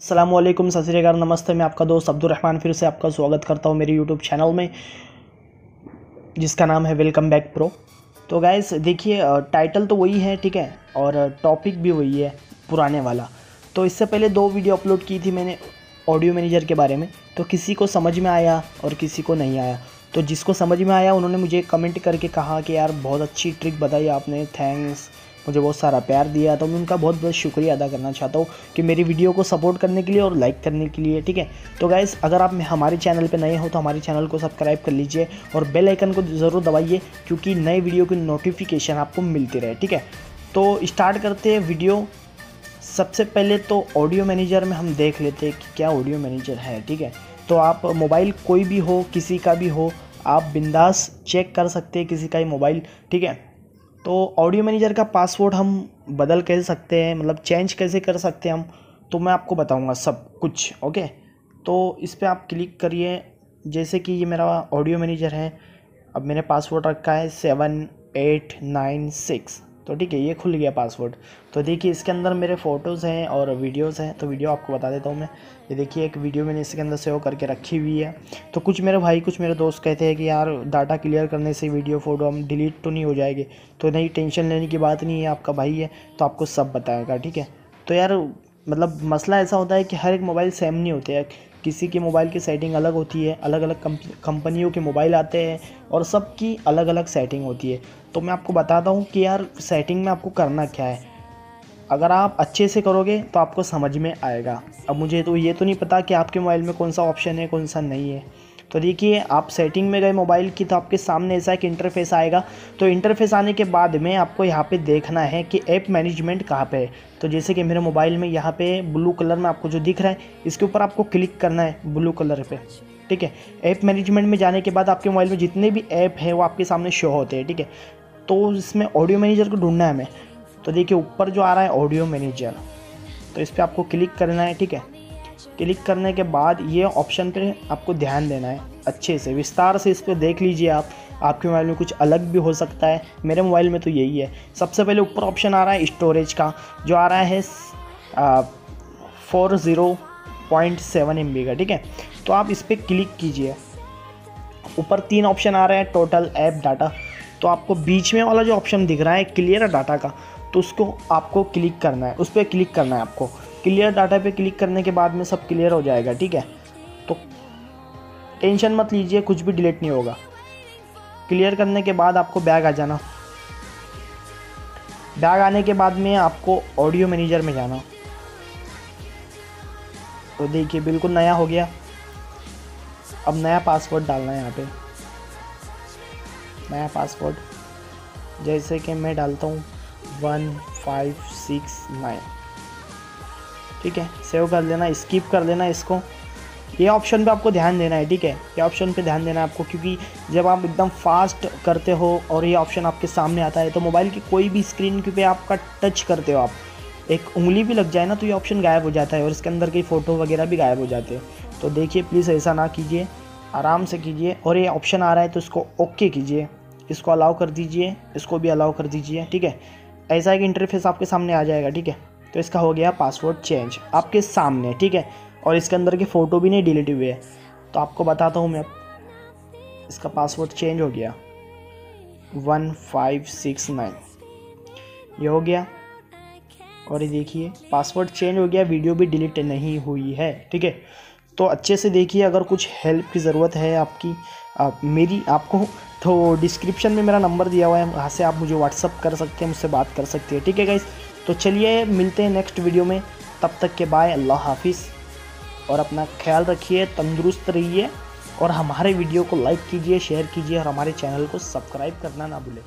असलम सत श्रीकाल नमस्ते, मैं आपका दोस्त अब्दुलरहमान फिर से आपका स्वागत करता हूँ मेरे यूट्यूब चैनल में, जिसका नाम है वेलकम बैक प्रो तो गैस देखिए टाइटल तो वही है, ठीक है, और टॉपिक भी वही है, पुराने वाला। तो इससे पहले दो वीडियो अपलोड की थी मैंने ऑडियो मैनेजर के बारे में तो किसी को समझ में आया और किसी को नहीं आया। तो जिसको समझ में आया, उन्होंने मुझे कमेंट करके कहा कि, यार, बहुत अच्छी ट्रिक बताई आपने थैंक्स मुझे बहुत सारा प्यार दिया तो मैं उनका बहुत बहुत शुक्रिया अदा करना चाहता हूँ कि मेरी वीडियो को सपोर्ट करने के लिए और लाइक करने के लिए, ठीक है? तो गाइज़ अगर आप हमारे चैनल पर नए हो तो हमारे चैनल को सब्सक्राइब कर लीजिए और बेल आइकन को ज़रूर दबाइए, क्योंकि नए वीडियो की नोटिफिकेशन आपको मिलती रहे, ठीक है? तो स्टार्ट करते हैं वीडियो सबसे पहले तो ऑडियो मैनेजर में हम देख लेते हैं कि क्या ऑडियो मैनेजर है, ठीक है? तो आप मोबाइल कोई भी हो, किसी का भी हो, आप बिंदास चेक कर सकते हैं किसी का ही मोबाइल ठीक है? तो ऑडियो मैनेजर का पासवर्ड हम बदल कैसे सकते हैं मतलब चेंज कैसे कर सकते हैं हम तो मैं आपको बताऊँगा सब कुछ ओके तो इस पर आप क्लिक करिए, जैसे कि ये मेरा ऑडियो मैनेजर है, अब मैंने पासवर्ड रखा है सेवन एट नाइन सिक्स तो ठीक है, ये खुल गया पासवर्ड तो देखिए, इसके अंदर मेरे फ़ोटोज़ हैं और वीडियोस हैं तो वीडियो आपको बता देता हूँ मैं। ये देखिए, एक वीडियो मैंने इसके अंदर सेव करके रखी हुई है। तो कुछ मेरे भाई, कुछ मेरे दोस्त कहते हैं कि यार डाटा क्लियर करने से वीडियो फ़ोटो हम डिलीट तो नहीं हो जाएँगे। तो नहीं टेंशन लेने की बात नहीं है, आपका भाई है तो आपको सब बताएगा, ठीक है? तो यार मतलब मसला ऐसा होता है कि हर एक मोबाइल सेम नहीं होते हैं। किसी के मोबाइल की सेटिंग अलग होती है अलग अलग कंपनियों के मोबाइल आते हैं और सबकी अलग अलग सेटिंग होती है। तो मैं आपको बताता हूँ कि यार सेटिंग में आपको करना क्या है। अगर आप अच्छे से करोगे तो आपको समझ में आएगा। अब मुझे तो ये तो नहीं पता कि आपके मोबाइल में कौन सा ऑप्शन है, कौन सा नहीं है। तो देखिए, आप सेटिंग में गए मोबाइल की तो आपके सामने ऐसा एक इंटरफेस आएगा। तो इंटरफेस आने के बाद में आपको यहाँ पे देखना है कि ऐप मैनेजमेंट कहाँ पे है। तो जैसे कि मेरे मोबाइल में यहाँ पे ब्लू कलर में आपको जो दिख रहा है, इसके ऊपर आपको क्लिक करना है ब्लू कलर पे, ठीक है? ऐप मैनेजमेंट में जाने के बाद आपके मोबाइल में जितने भी ऐप हैं, वो आपके सामने शो होते हैं, ठीक है? तो इसमें ऑडियो मैनेजर को ढूंढना है हमें। तो देखिए, ऊपर जो आ रहा है ऑडियो मैनेजर तो इस पर आपको क्लिक करना है, ठीक है? क्लिक करने के बाद ये ऑप्शन पे आपको ध्यान देना है, अच्छे से। विस्तार से इस पर देख लीजिए आप। आपके मोबाइल में कुछ अलग भी हो सकता है। मेरे मोबाइल में तो यही है। सबसे पहले ऊपर ऑप्शन आ रहा है स्टोरेज का, जो आ रहा है four zero point seven M का, ठीक है? तो आप इस पर क्लिक कीजिए। ऊपर तीन ऑप्शन आ रहे हैं टोटल ऐप डाटा तो आपको बीच में वाला जो ऑप्शन दिख रहा है क्लियर डाटा का तो उसको आपको क्लिक करना है। उस पर क्लिक करना है आपको। क्लियर डाटा पे क्लिक करने के बाद में सब क्लियर हो जाएगा, ठीक है? तो टेंशन मत लीजिए, कुछ भी डिलीट नहीं होगा। क्लियर करने के बाद आपको बैग आ जाना। बैग आने के बाद में आपको ऑडियो मैनेजर में जाना। तो देखिए, बिल्कुल नया हो गया। अब नया पासवर्ड डालना है यहाँ पे। नया पासवर्ड। जैसे कि मैं डालता हूँ वन फाइव सिक्स नाइन। ठीक है? सेव कर लेना स्किप कर लेना इसको। ये ऑप्शन पे आपको ध्यान देना है, ठीक है? ये ऑप्शन पे ध्यान देना है आपको, क्योंकि जब आप एकदम फास्ट करते हो और ये ऑप्शन आपके सामने आता है तो मोबाइल की कोई भी स्क्रीन के पे आपका टच करते हो आप। एक उंगली भी लग जाए ना तो ये ऑप्शन गायब हो जाता है और इसके अंदर कई फ़ोटो वगैरह भी गायब हो जाते हैं। तो देखिए प्लीज़ ऐसा ना कीजिए, आराम से कीजिए और ये ऑप्शन आ रहा है तो इसको ओके कीजिए। इसको अलाउ कर दीजिए, इसको भी अलाउ कर दीजिए, ठीक है? ऐसा एक इंटरफेस आपके सामने आ जाएगा, ठीक है? तो इसका हो गया पासवर्ड चेंज आपके सामने, ठीक है? और इसके अंदर के फ़ोटो भी नहीं डिलीट हुए। हैं तो आपको बताता हूँ मैं। इसका पासवर्ड चेंज हो गया। One five six nine. ये हो गया। और ये देखिए पासवर्ड चेंज हो गया वीडियो भी डिलीट नहीं हुई है, ठीक है? तो अच्छे से देखिए, अगर कुछ हेल्प की ज़रूरत है आपकी, आप मेरी, आपको तो डिस्क्रिप्शन में मेरा नंबर दिया हुआ है, वहाँ से आप मुझे व्हाट्सअप कर सकते हैं, मुझसे बात कर सकते हैं, ठीक है गाइस तो चलिए, मिलते हैं नेक्स्ट वीडियो में, तब तक के बाय अल्लाह हाफिज़। और अपना ख्याल रखिए, तंदुरुस्त रहिए, और हमारे वीडियो को लाइक कीजिए शेयर कीजिए, और हमारे चैनल को सब्सक्राइब करना ना भूलें।